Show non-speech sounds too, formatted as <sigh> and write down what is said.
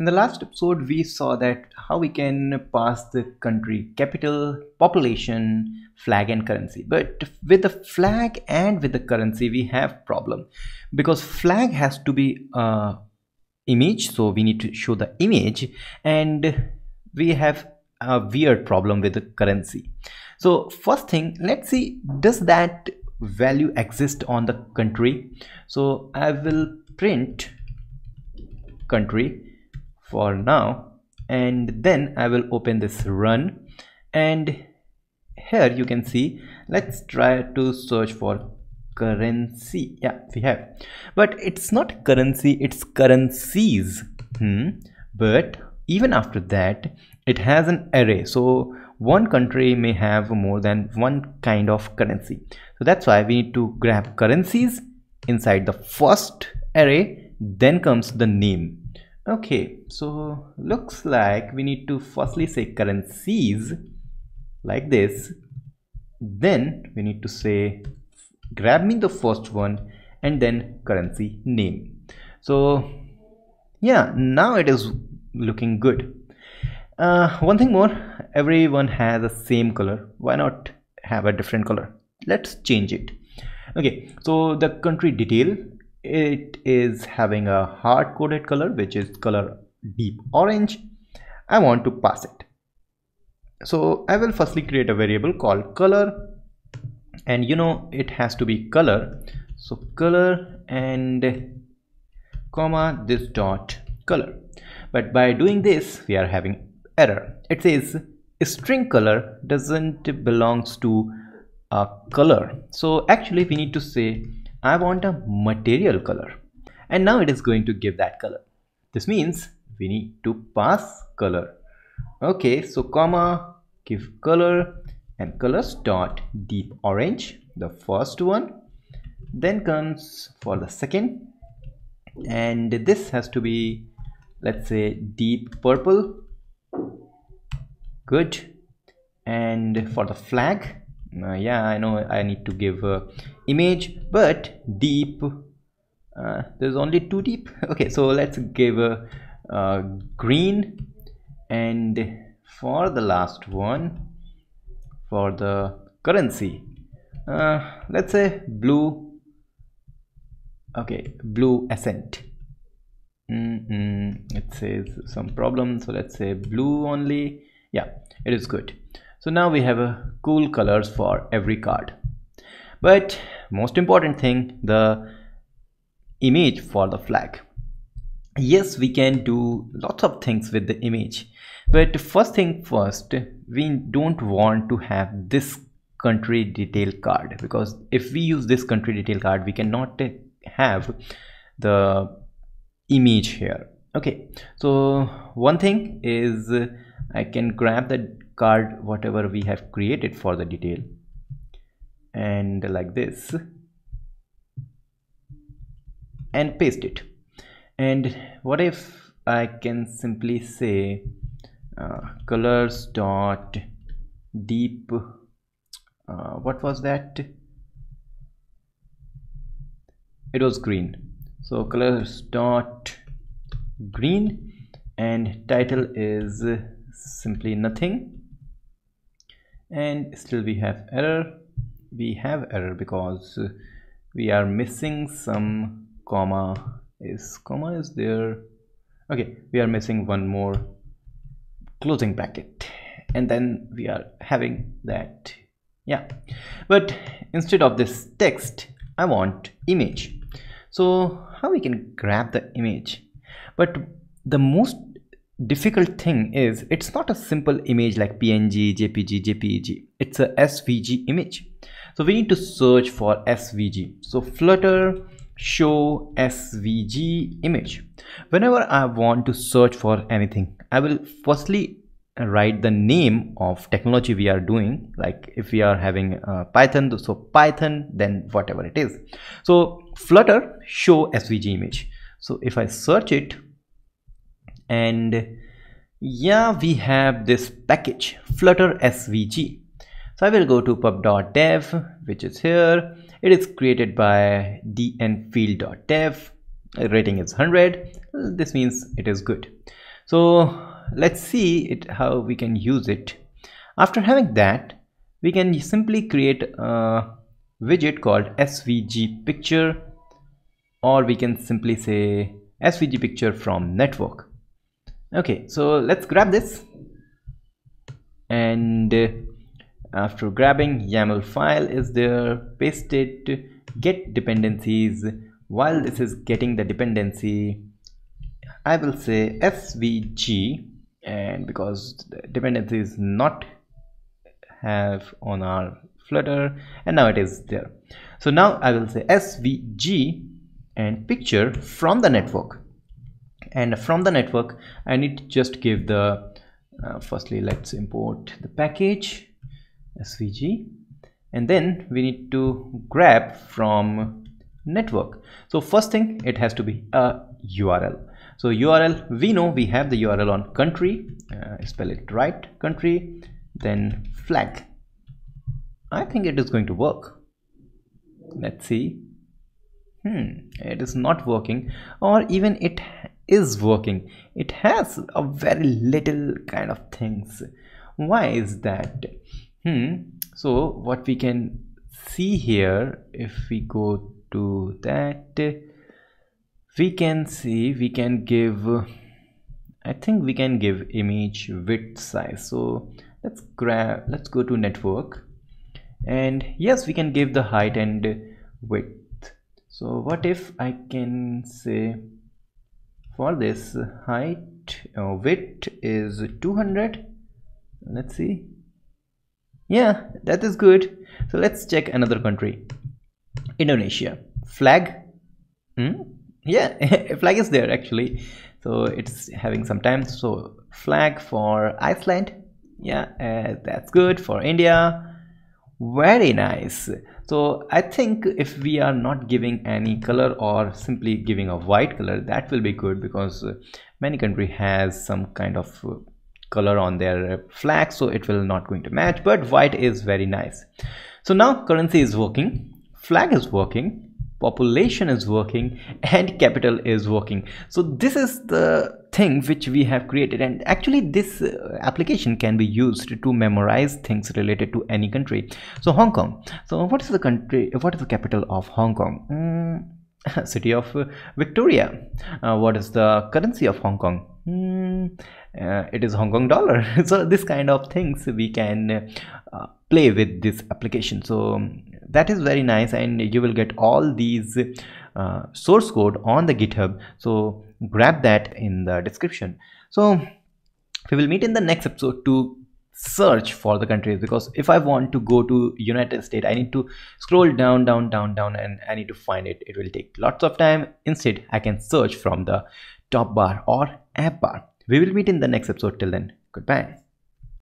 in the last episode we saw that how we can pass the country capital population flag and currency. But with the flag and with the currency we have problem. Because flag has to be uh, image so we need to show the image and we have a weird problem with the currency. So first thing let's see does that value exist on the country? So i will print country for now. And then i will open this run. And here you can see let's try to search for currency. Yeah we have. But it's not currency it's currencies. Hmm. but even after that it has an array. So one country may have more than one kind of currency. So that's why we need to grab currencies inside the first array. Then comes the name okay so looks like we need to firstly say currencies like this. Then we need to say grab me the first one and then currency name. So yeah now it is looking good. Uh, one thing more everyone has the same color. Why not have a different color? Let's change it. Okay so the country detail it is having a hard coded color which is color deep orange. I want to pass it. So i will firstly create a variable called color. And you know it has to be color. So color and comma this dot color. But by doing this we are having error. It says string color doesn't belongs to a color. So actually we need to say I want a material color. And now it is going to give that color. This means we need to pass color. Okay so comma give color and colors dot deep orange the first one. Then comes for the second. And this has to be let's say deep purple. Good. And for the flag uh, yeah i know i need to give a image but deep uh, there's only two deep. <laughs> Okay so let's give a uh, green. And for the last one for the currency uh, let's say blue. Okay blue accent. Mm -mm, it says some problem so let's say blue only. Yeah it is good so now we have a cool colors for every card. But most important thing the image for the flag. Yes we can do lots of things with the image. But first thing first we don't want to have this country detail card. Because if we use this country detail card we cannot have the image here. Okay so one thing is I can grab the card whatever we have created for the detail. And like this. And paste it. And what if I can simply say uh, colors dot deep uh, what was that? It was green. So colors dot green. And title is simply nothing and still we have error. We have error because uh, we are missing some comma is comma is there. Okay we are missing one more closing bracket. And then we are having that. Yeah. But instead of this text I want image. So how we can grab the image? But the most difficult thing is it's not a simple image like png jpg jpeg it's a svg image. So we need to search for svg so flutter show svg image. Whenever i want to search for anything i will firstly write the name of technology we are doing. Like if we are having uh, python so python then whatever it is. So flutter show svg image. So if i search it and yeah we have this package flutter svg so i will go to pub.dev which is here. It is created by dnfield.dev rating is 100 this means it is good. So let's see it how we can use it. After having that we can simply create a widget called svg picture or we can simply say svg picture from network okay so let's grab this. And uh, after grabbing YAML file is there paste it get dependencies. While this is getting the dependency I will say svg and because the dependency is not have on our flutter and now it is there. So now I will say svg and picture from the network and from the network I need to just give the uh, firstly let's import the package svg and then we need to grab from network. So first thing it has to be a url so url we know we have the url on country uh, spell it right country then flag. I think it is going to work. Let's see. Hmm it is not working. Or even it is working. It has a very little kind of things. Why is that? Hmm. So what we can see here if we go to that we can see we can give I think we can give image width size. So let's grab let's go to network. And yes we can give the height and width. So what if I can say for this height uh, width is 200 let's see. Yeah that is good. So let's check another country. Indonesia. Flag. Hmm? yeah <laughs> flag is there actually. So it's having some time. So flag for Iceland. Yeah uh, that's good for India very nice. So I think if we are not giving any color or simply giving a white color that will be good because uh, many country has some kind of uh, color on their flag so it will not going to match but white is very nice. So now currency is working flag is working population is working <laughs> and capital is working. So this is the thing which we have created. And actually this uh, application can be used to memorize things related to any country. So hong kong. So what is the country what is the capital of hong kong? Mm, <laughs> city of uh, victoria. Uh, what is the currency of hong kong? Mm, uh, it is Hong Kong dollar. <laughs> So this kind of things we can uh, play with this application. So that is very nice. And you will get all these uh, source code on the github. So grab that in the description. So we will meet in the next episode to search for the countries because if I want to go to United States I need to scroll down down down down and I need to find it. It will take lots of time. Instead I can search from the top bar or app bar. We will meet in the next episode. Till then goodbye